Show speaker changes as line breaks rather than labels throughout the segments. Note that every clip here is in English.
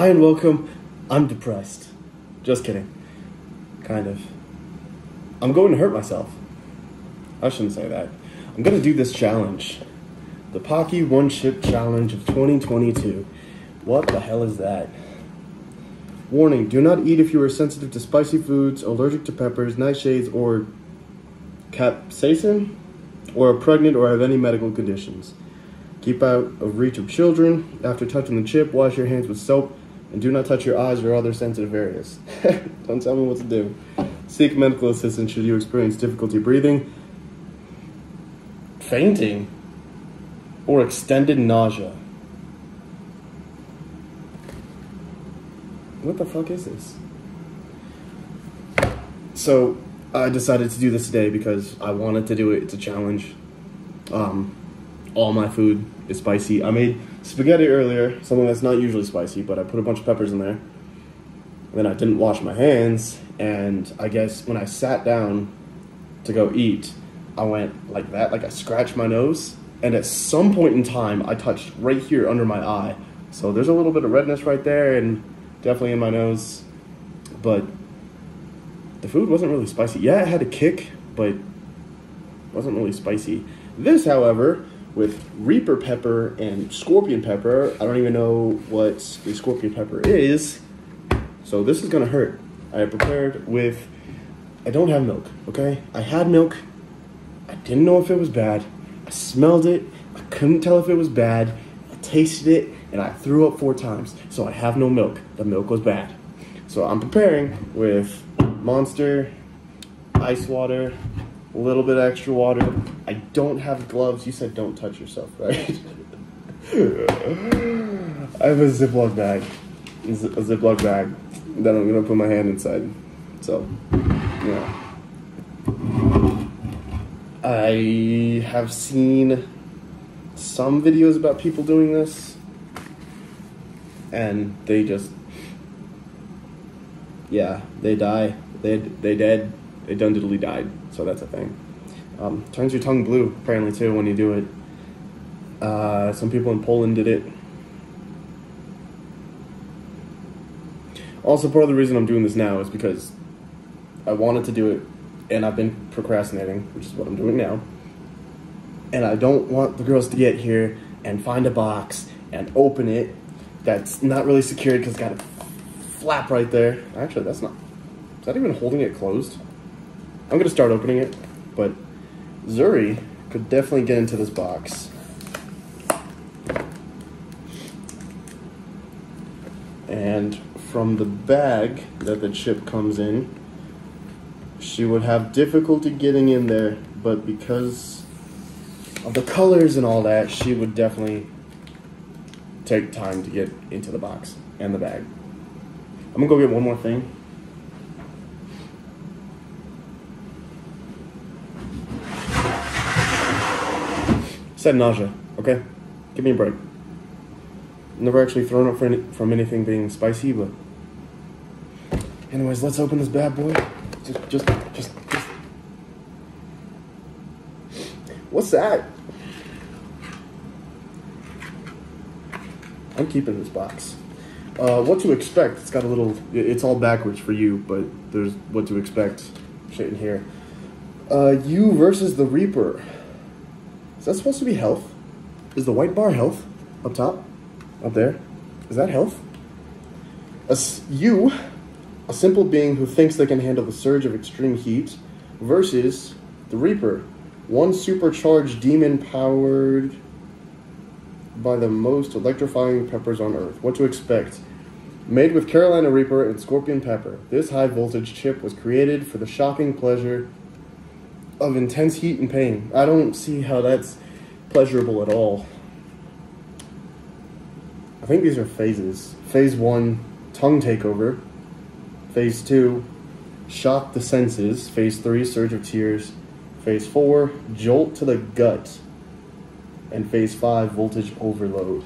Hi and welcome. I'm depressed. Just kidding. Kind of. I'm going to hurt myself. I shouldn't say that. I'm going to do this challenge. The Paqui One Chip Challenge of 2022. What the hell is that? Warning, do not eat if you are sensitive to spicy foods, allergic to peppers, nightshades, or capsaicin, or are pregnant or have any medical conditions. Keep out of reach of children. After touching the chip, wash your hands with soap and do not touch your eyes or other sensitive areas. Don't tell me what to do. Seek medical assistance should you experience difficulty breathing, fainting, or extended nausea. What the fuck is this? So, I decided to do this today because I wanted to do it. It's a challenge. Um, all my food is spicy. I made spaghetti earlier, something that's not usually spicy, but I put a bunch of peppers in there. And then I didn't wash my hands, and I guess when I sat down to go eat, I went like that, like I scratched my nose, and at some point in time, I touched right here under my eye. So there's a little bit of redness right there, and definitely in my nose. But the food wasn't really spicy. Yeah, it had a kick, but wasn't really spicy. This, however, with Reaper pepper and Scorpion pepper, I don't even know what the Scorpion pepper is, so this is gonna hurt. I prepared with, I don't have milk, okay? I had milk, I didn't know if it was bad, I smelled it, I couldn't tell if it was bad, I tasted it, and I threw up four times, so I have no milk. The milk was bad. So I'm preparing with Monster, ice water, a little bit extra water. I don't have gloves. You said don't touch yourself, right? I have a Ziploc bag, a Ziploc bag that I'm gonna put my hand inside. So, yeah. I have seen some videos about people doing this, and they just, yeah, they die. They they dead. They done diddly died. So that's a thing. Um, turns your tongue blue apparently too when you do it. Uh, some people in Poland did it. Also, part of the reason I'm doing this now is because I wanted to do it, and I've been procrastinating, which is what I'm doing now. And I don't want the girls to get here and find a box and open it that's not really secured because it's got a flap right there. Actually, that's not. Is that even holding it closed? I'm gonna start opening it, but Zuri could definitely get into this box. And from the bag that the chip comes in, she would have difficulty getting in there, but because of the colors and all that, she would definitely take time to get into the box and the bag. I'm gonna go get one more thing. Said nausea, okay? Give me a break. Never actually thrown up any, from anything being spicy, but. Anyways, let's open this bad boy. Just, just, just, just. What's that? I'm keeping this box. Uh, what to expect? It's got a little. It's all backwards for you, but there's what to expect. Shit in here. Uh, you versus the Reaper. Is that supposed to be health? Is the white bar health up top? Up there? Is that health? A you, a simple being who thinks they can handle the surge of extreme heat, versus the Reaper, one supercharged demon powered by the most electrifying peppers on earth. What to expect? Made with Carolina Reaper and Scorpion Pepper, this high voltage chip was created for the shocking pleasure of intense heat and pain. I don't see how that's pleasurable at all. I think these are phases. Phase one, tongue takeover. Phase two, shock the senses. Phase three, surge of tears. Phase four, jolt to the gut. And phase five, voltage overload.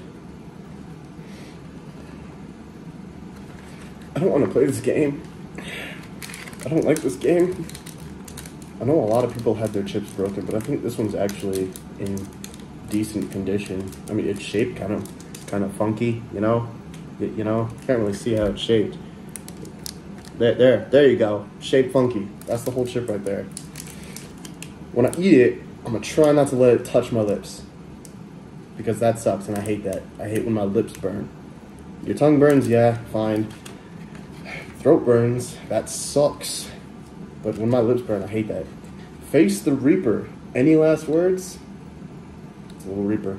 I don't want to play this game. I don't like this game. I know a lot of people had their chips broken, but I think this one's actually in decent condition. I mean, it's shaped kind of kind of funky, you know. Y- You know, can't really see how it's shaped. There, there, there you go. Shaped funky. That's the whole chip right there. When I eat it, I'm gonna try not to let it touch my lips. Because that sucks and I hate that. I hate when my lips burn. Your tongue burns, yeah, fine. Throat burns, that sucks. But when my lips burn, I hate that. Face the Reaper. Any last words? It's a little Reaper.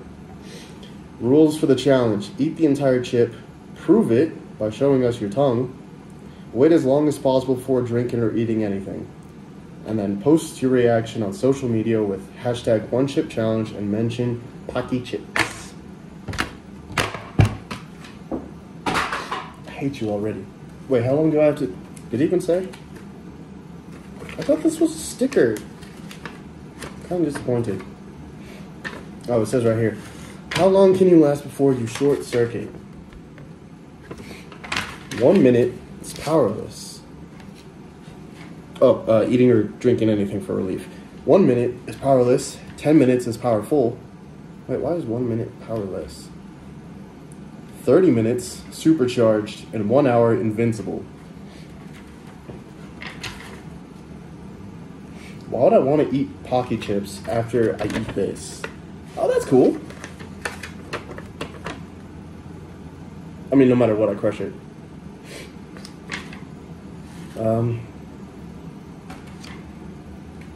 Rules for the challenge eat the entire chip, prove it by showing us your tongue, wait as long as possible before drinking or eating anything, and then post your reaction on social media with hashtag one chip challenge and mention Paqui Chips. I hate you already. Wait, how long do I have to. Did he even say? I thought this was a sticker. Kind of disappointed. Oh, it says right here. How long can you last before you short circuit? One minute is powerless. Oh, uh, eating or drinking anything for relief. One minute is powerless. Ten minutes is powerful. Wait, why is one minute powerless? 30 minutes supercharged, and one hour invincible. Why would I want to eat Paqui chips after I eat this? Oh, that's cool. I mean, no matter what, I crush it. Um,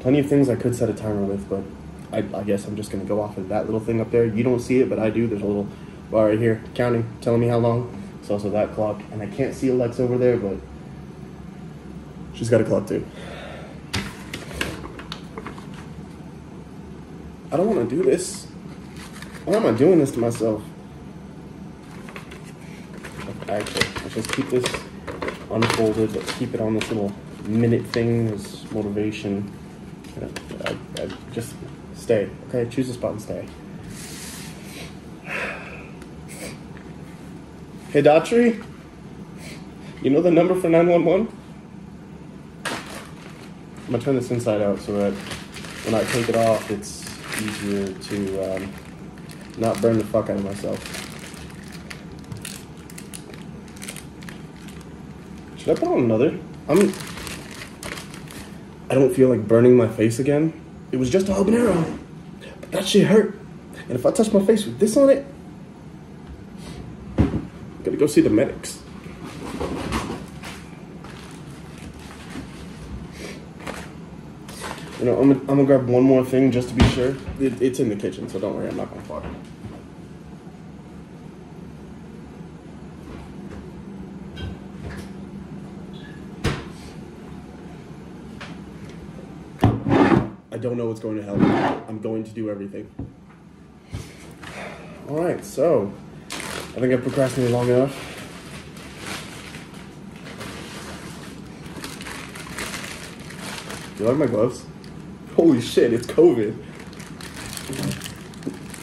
plenty of things I could set a timer with, but I, I guess I'm just gonna go off of that little thing up there. You don't see it, but I do. There's a little bar right here counting, telling me how long. It's also that clock, and I can't see Alexa over there, but she's got a clock too. I don't want to do this. Why am I doing this to myself? Actually, let's just keep this unfolded. Let's keep it on this little minute thing as motivation. I, I, I just stay. Okay, choose a spot and stay. Hey, Daughtry? You know the number for 911? I'm gonna turn this inside out so that when I take it off, it's easier to um, not burn the fuck out of myself. Should I put on another? I'm. I don't feel like burning my face again. It was just a habanero, but that shit hurt. And if I touch my face with this on it, gotta go see the medics. You know, I'm gonna, I'm gonna grab one more thing just to be sure. It, it's in the kitchen, so don't worry, I'm not gonna fart. I don't know what's going to help. I'm going to do everything. All right, so I think I've procrastinated long enough. You like my gloves? Holy shit, it's COVID.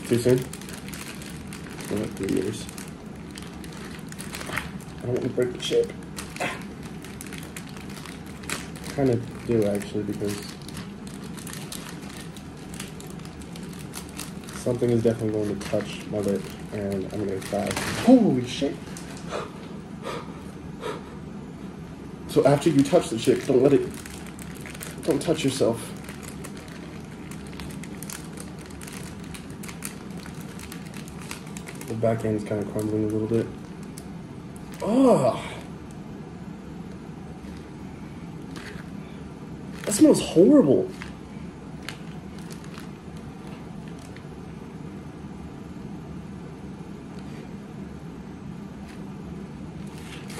Too soon? I three years. I don't want to break the chip. kind of do actually because something is definitely going to touch my lip and I'm gonna die. Holy shit! So after you touch the chip, don't let it. Don't touch yourself. The back end is kind of crumbling a little bit. Oh! That smells horrible.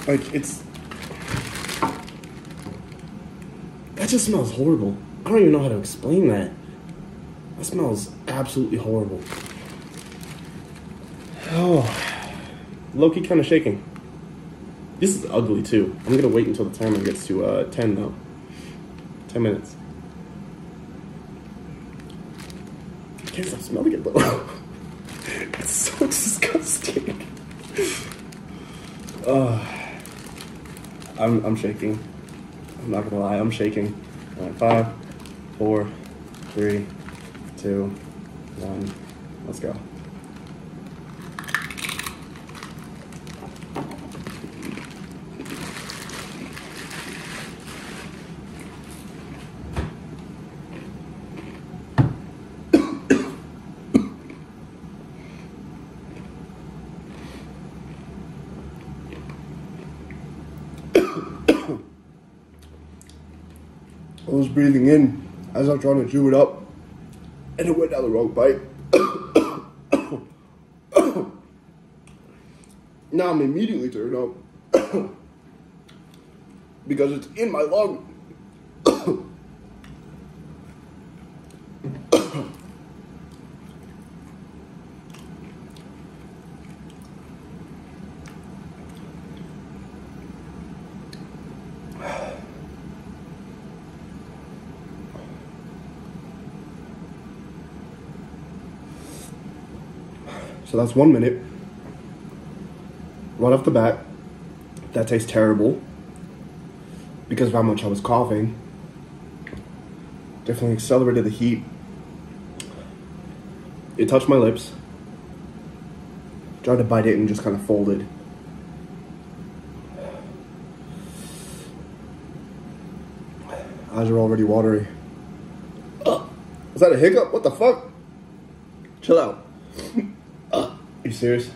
Like it's that just smells horrible. I don't even know how to explain that. That smells absolutely horrible. Oh, Loki kind of shaking. This is ugly too. I'm gonna wait until the timer gets to uh, ten though. Ten minutes. I can't stop smelling it though. it's so disgusting. Uh, I'm I'm shaking. I'm not gonna lie, I'm shaking. All right, five, four, three, two, one. Let's go. Breathing in as I'm trying to chew it up, and it went down the wrong pipe. now I'm immediately turned up because it's in my lung. So that's one minute. Right off the bat, that tastes terrible because of how much I was coughing. Definitely accelerated the heat. It touched my lips. Tried to bite it and just kind of folded. Eyes are already watery. Is that a hiccup? What the fuck? Chill out. You serious?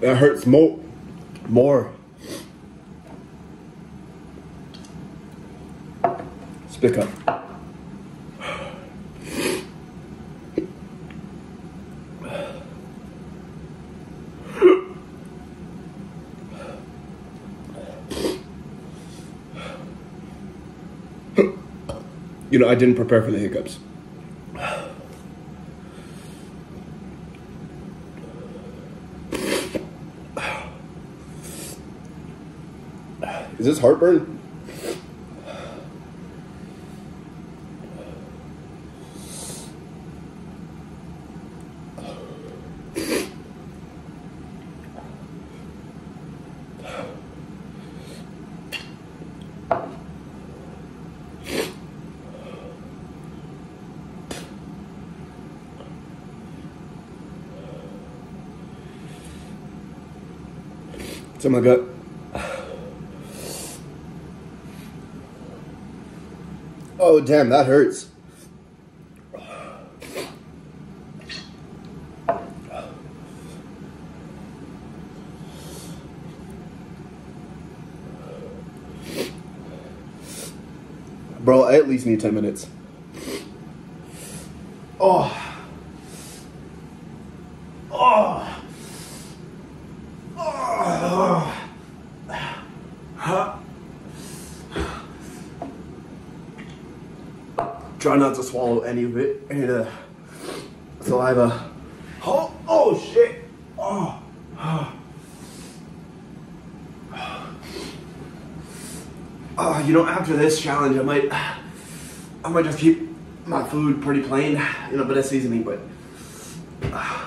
That hurts more. More. Speak up. You know, I didn't prepare for the hiccups. Is this heartburn? In my gut. Oh, damn, that hurts. Bro, I at least need 10 minutes. Oh. Oh. Oh. Huh. Try not to swallow any of it. Any of uh, the saliva. Oh, oh shit. Oh. Oh, you know, after this challenge, I might, I might just keep my food pretty plain, you know, but of seasoning, but.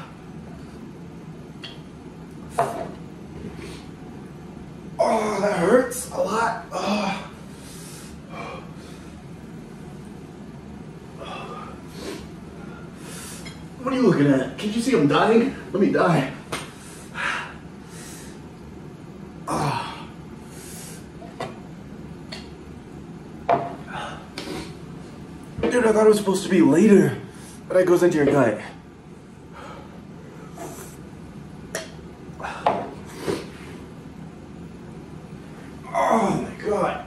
Oh, that hurts a lot. Oh. What are you looking at? Can't you see I'm dying? Let me die. Ah. Dude, I thought it was supposed to be later. But that goes into your gut. Oh my god.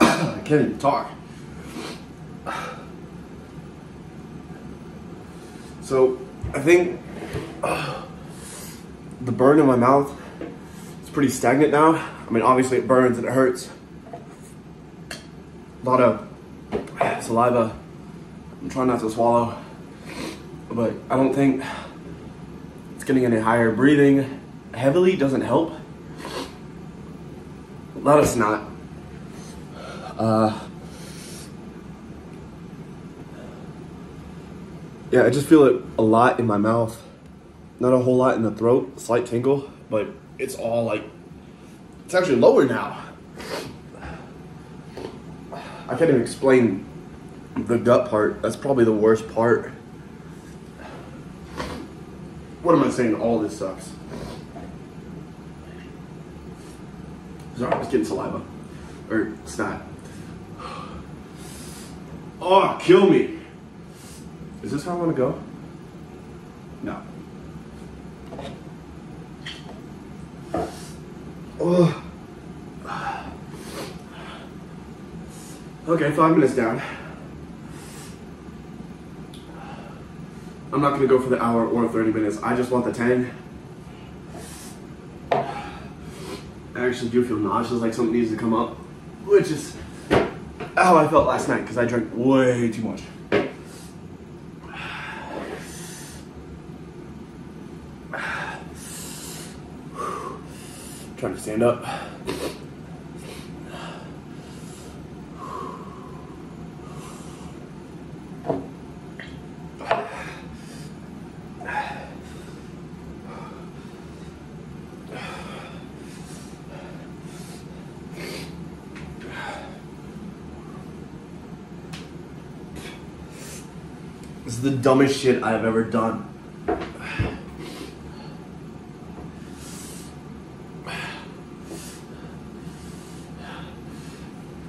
I can't even talk. So, I think uh, the burn in my mouth is pretty stagnant now. I mean, obviously it burns and it hurts. A lot of saliva. I'm trying not to swallow, but I don't think it's getting any higher. Breathing heavily doesn't help. A lot of snot. Uh, yeah, I just feel it a lot in my mouth. Not a whole lot in the throat, slight tingle, but it's all like, it's actually lower now. I can't even explain The gut part, that's probably the worst part. What am I saying? All this sucks. Sorry, I was getting saliva. Or snot. Oh, kill me. Is this how I want to go? No. Oh. Okay, five minutes down. I'm not gonna go for the hour or 30 minutes. I just want the 10. I actually do feel nauseous, like something needs to come up, which is how I felt last night because I drank way too much. Trying to stand up. The dumbest shit I have ever done.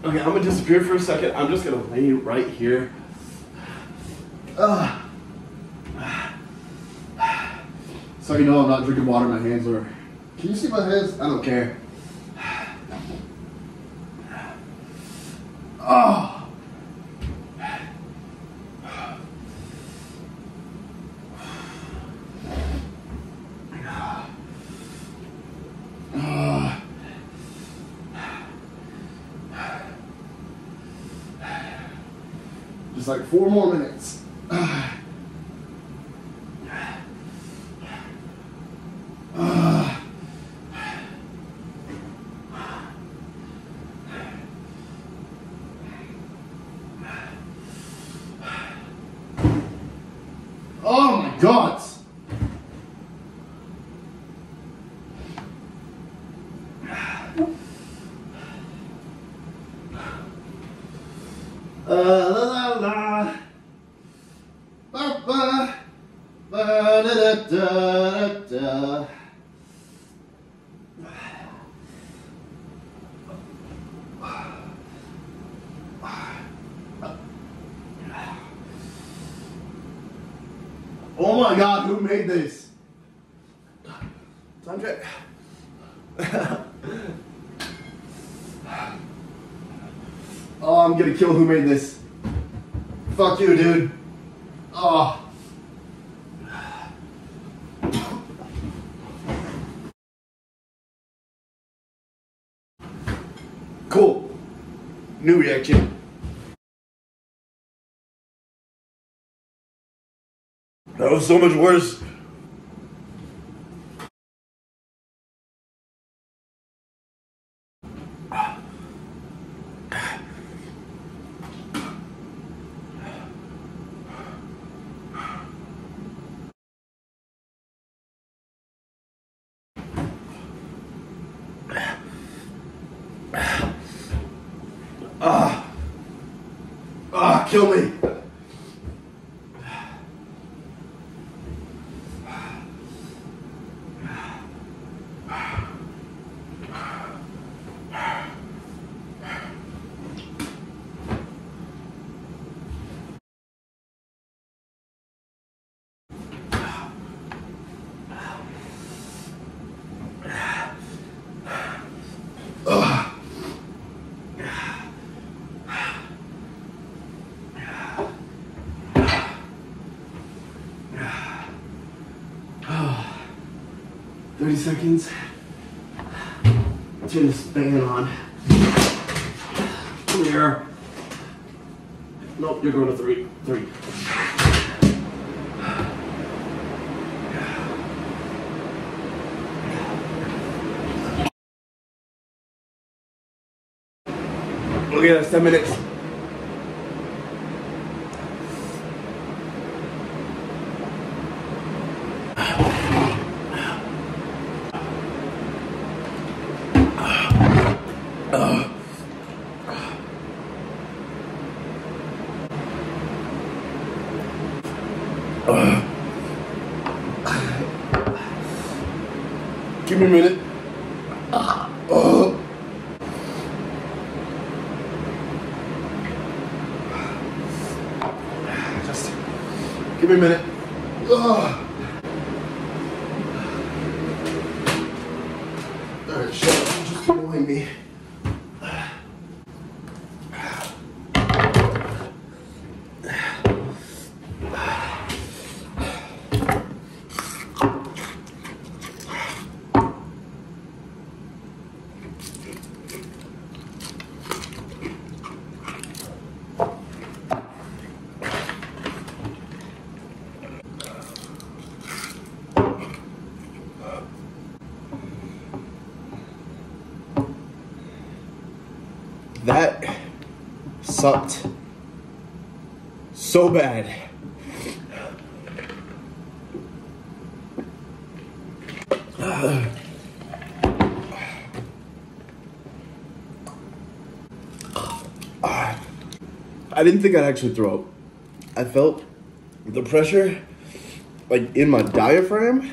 Okay, I'm gonna disappear for a second. I'm just gonna lay right here. Ugh. So you know I'm not drinking water my hands or can you see my hands? I don't care. Just like four more minutes. Oh my god! Uh, la la la. Ba ba. Ba da da. Oh my god, who made this? Sanjay. oh, I'm gonna kill who made this. Fuck you, dude. Oh. Cool. New reaction. That was so much worse. 30 seconds. Turn this band on. Clear. Nope, you're going to three. Three. Look at that, Ten minutes. Me a minute. Oh. Just give me a minute. Ugh. Alright, shut up. You're just annoying me. That sucked so bad. I didn't think I'd actually throw up. I felt the pressure like in my diaphragm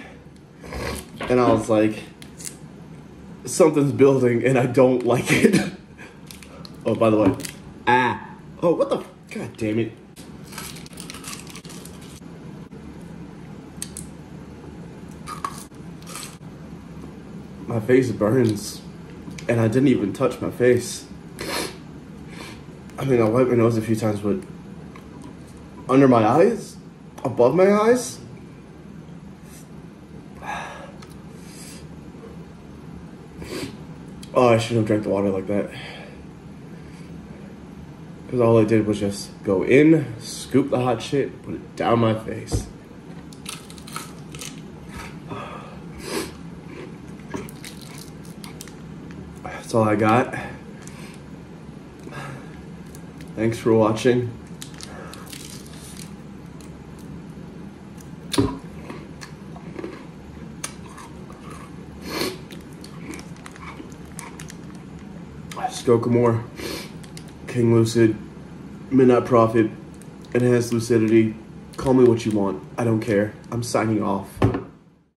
and I was like something's building and I don't like it. oh, by the way. Ah. Oh, what the God damn it. My face burns and I didn't even touch my face. I mean, I wiped my nose a few times, but under my eyes, above my eyes, oh, I shouldn't have drank the water like that. Because all I did was just go in, scoop the hot shit, put it down my face. That's all I got. Thanks for watching. Skokamore, King Lucid, Midnight Prophet, Enhanced Lucidity. Call me what you want. I don't care. I'm signing off.